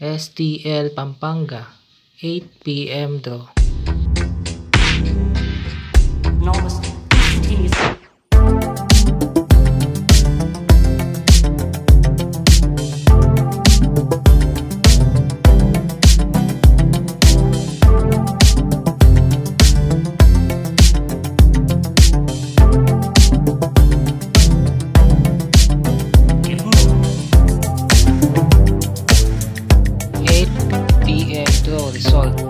STL Pampanga 8 p.m. draw. sol.